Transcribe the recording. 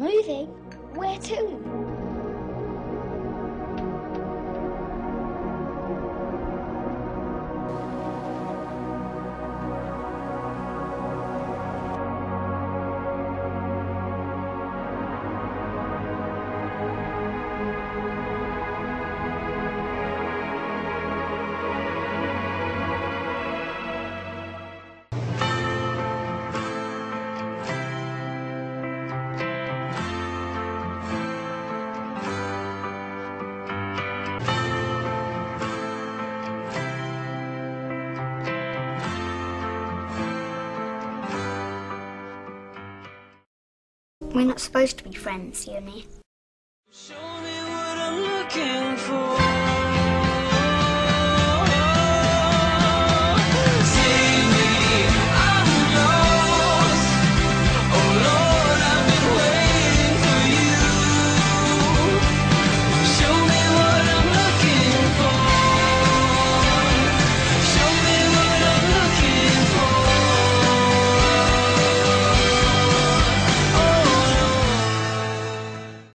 Moving? Where to? We're not supposed to be friends, you and me.